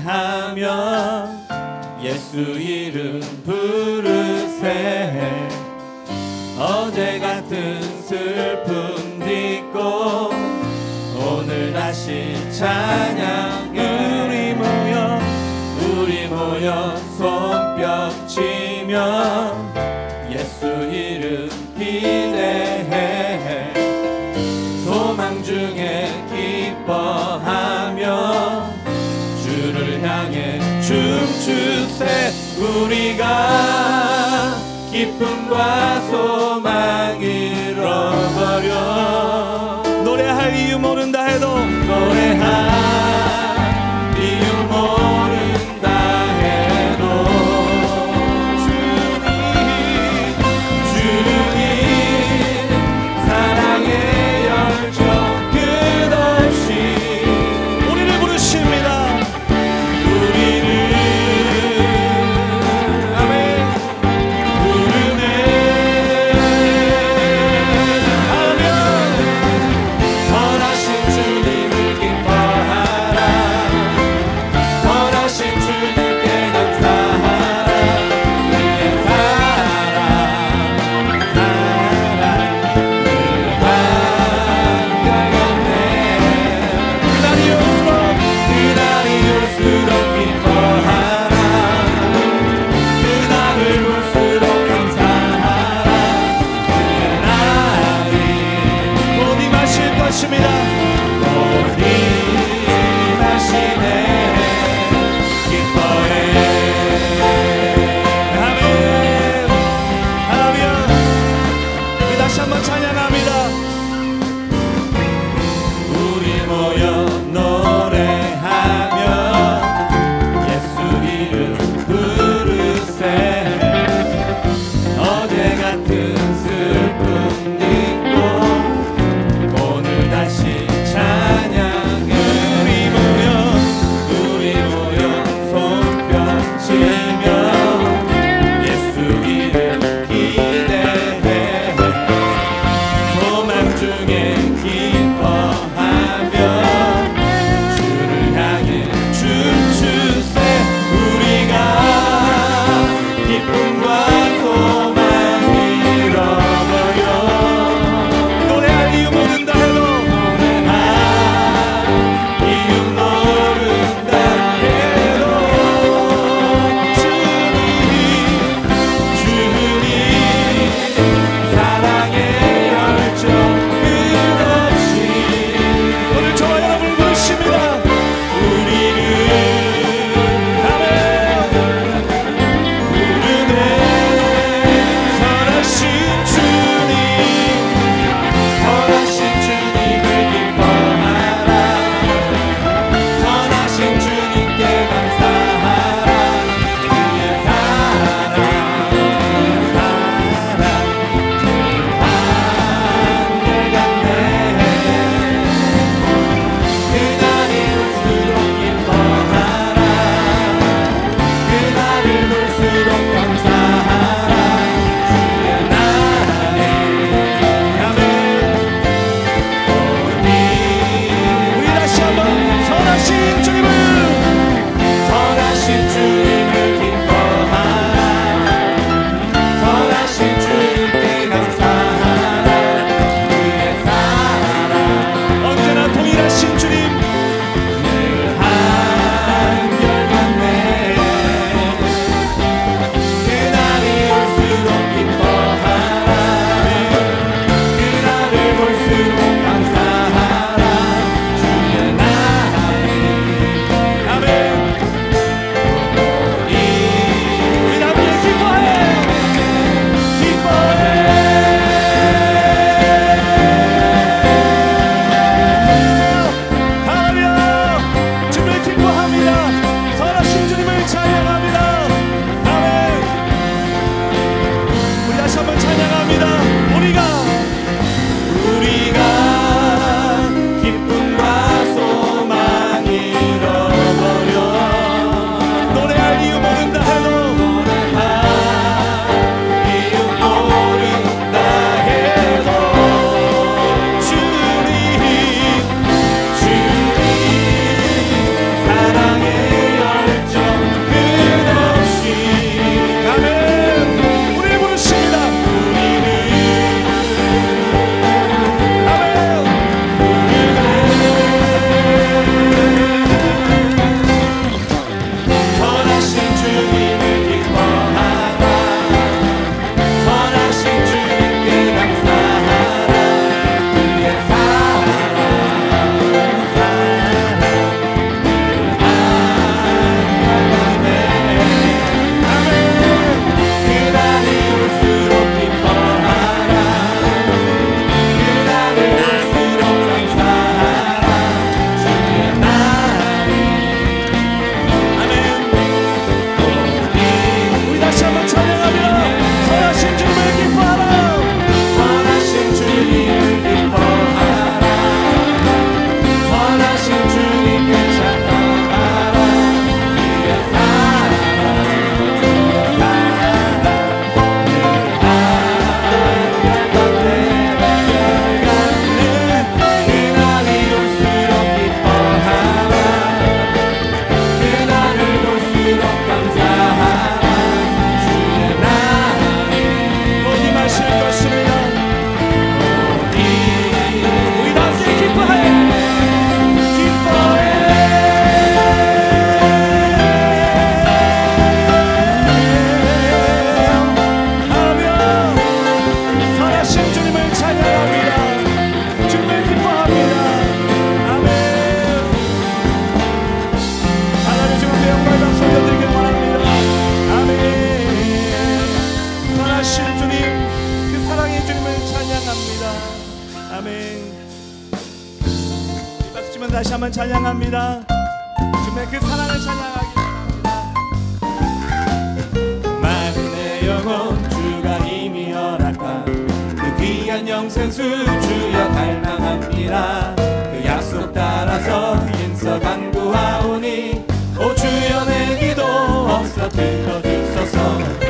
노래하며 예수 이름 부르세. 어제 같은 슬픔 딛고 오늘 다시 찬양 우리 모여 우리 모여 손뼉 치며 춤추세 우리가 기쁨과 소망 아멘. 박수 치면 다시 한번 찬양합니다. 주님의 그 사랑을 찬양하기 바랍니다. 마른 내 영혼 주가 이미 허락한 그 귀한 영생수 주여 갈망합니다. 그 약속 따라서 인서 간구하오니 오 주여 내 기도 없어 들어주소서.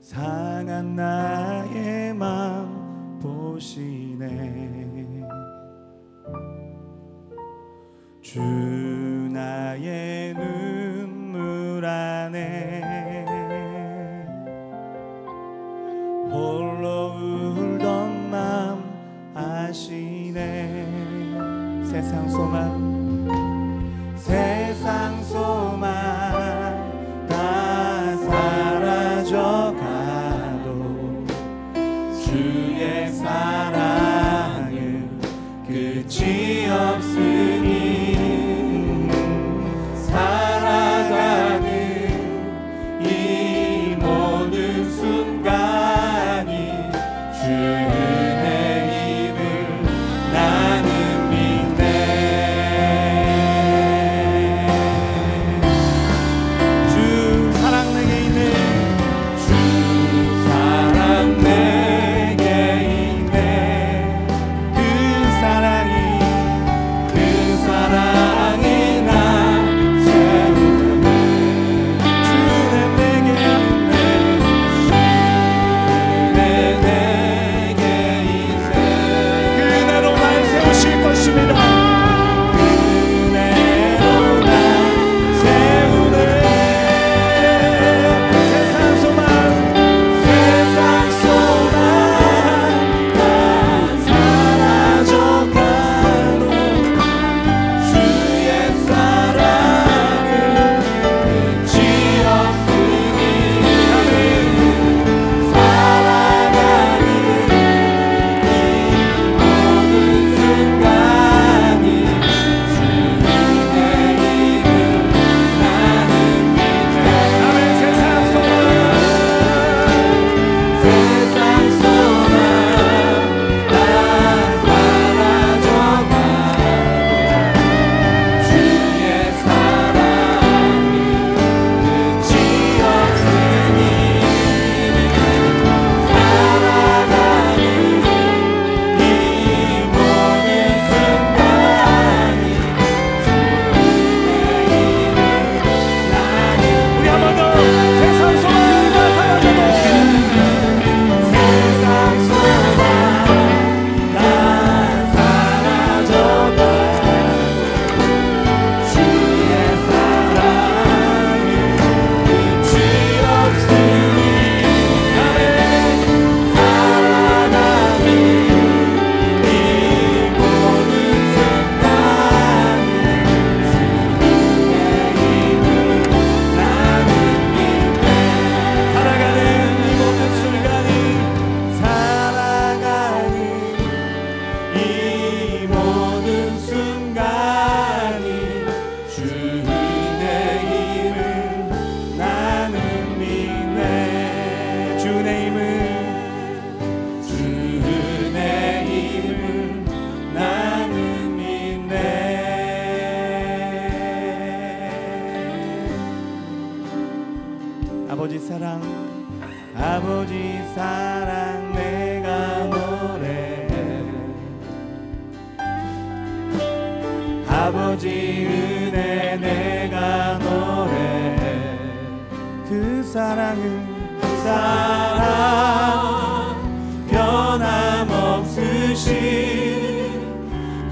상한 나의 마음 보시네. 주 나의 눈물 안에 홀로 울던 마음 아시네. 세상 소망 아버지 사랑 아버지 사랑 내가 노래해. 아버지 은혜 내가 노래해. 그 사랑은 사랑 변함없으신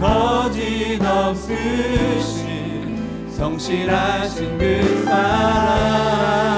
거짓 없으신 성실하신 그 사랑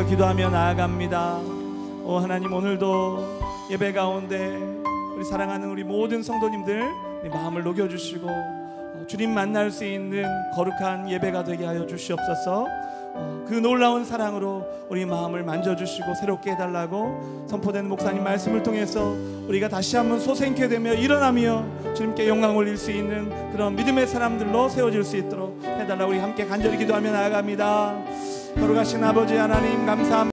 위해서 기도하며 나아갑니다. 오 하나님 오늘도 예배 가운데 우리 사랑하는 우리 모든 성도님들 마음을 녹여주시고 어, 주님 만날 수 있는 거룩한 예배가 되게 하여 주시옵소서. 어, 그 놀라운 사랑으로 우리 마음을 만져주시고 새롭게 해달라고 선포된 목사님 말씀을 통해서 우리가 다시 한번 소생케 되며 일어나며 주님께 영광 올릴 수 있는 그런 믿음의 사람들로 세워질 수 있도록 해달라고 우리 함께 간절히 기도하며 나아갑니다. 거룩하신 아버지 하나님 감사합니다.